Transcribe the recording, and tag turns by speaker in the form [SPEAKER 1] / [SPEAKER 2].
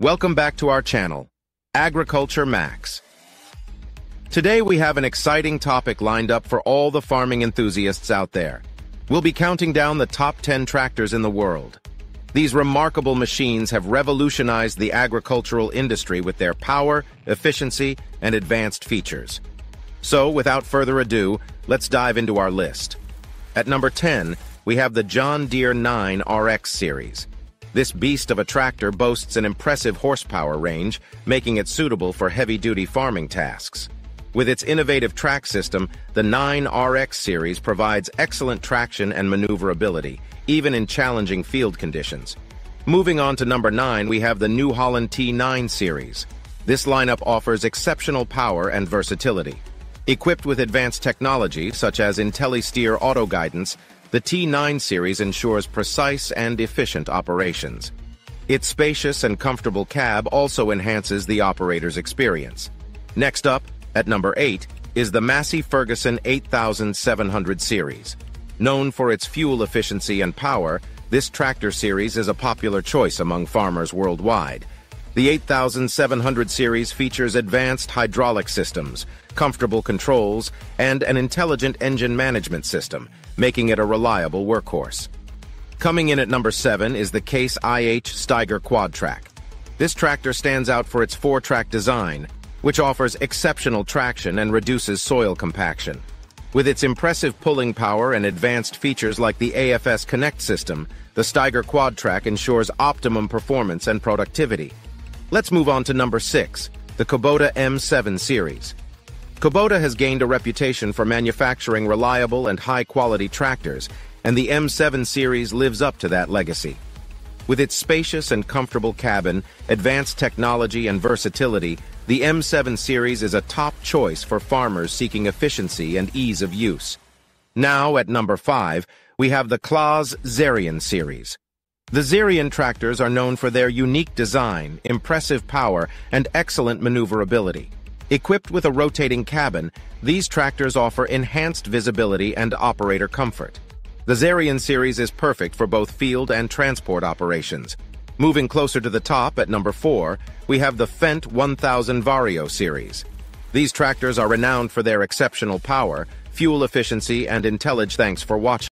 [SPEAKER 1] Welcome back to our channel, Agriculture Max. Today we have an exciting topic lined up for all the farming enthusiasts out there. We'll be counting down the top 10 tractors in the world. These remarkable machines have revolutionized the agricultural industry with their power, efficiency, and advanced features. So, without further ado, let's dive into our list. At number 10, we have the John Deere 9 RX series. This beast of a tractor boasts an impressive horsepower range, making it suitable for heavy-duty farming tasks. With its innovative track system, the 9RX series provides excellent traction and maneuverability, even in challenging field conditions. Moving on to number 9, we have the New Holland T9 series. This lineup offers exceptional power and versatility. Equipped with advanced technology, such as IntelliSteer auto guidance, the T9 series ensures precise and efficient operations. Its spacious and comfortable cab also enhances the operator's experience. Next up, at number 8 is the Massey Ferguson 8700 series. Known for its fuel efficiency and power, this tractor series is a popular choice among farmers worldwide. The 8700 series features advanced hydraulic systems, comfortable controls, and an intelligent engine management system, making it a reliable workhorse. Coming in at number 7 is the Case IH Steiger Quadtrac. This tractor stands out for its four-track design, which offers exceptional traction and reduces soil compaction. With its impressive pulling power and advanced features like the AFS Connect system, the Steiger Quadtrac ensures optimum performance and productivity. Let's move on to number 6, the Kubota M7 series. Kubota has gained a reputation for manufacturing reliable and high-quality tractors, and the M7 series lives up to that legacy. With its spacious and comfortable cabin, advanced technology, and versatility, the M7 series is a top choice for farmers seeking efficiency and ease of use. Now, at number 5, we have the Claas Xerion series. The Xerion tractors are known for their unique design, impressive power, and excellent maneuverability. Equipped with a rotating cabin, these tractors offer enhanced visibility and operator comfort. The Xerion series is perfect for both field and transport operations. Moving closer to the top at number 4, we have the Fendt 1000 Vario series. These tractors are renowned for their exceptional power, fuel efficiency, and intelligence. Thanks for watching.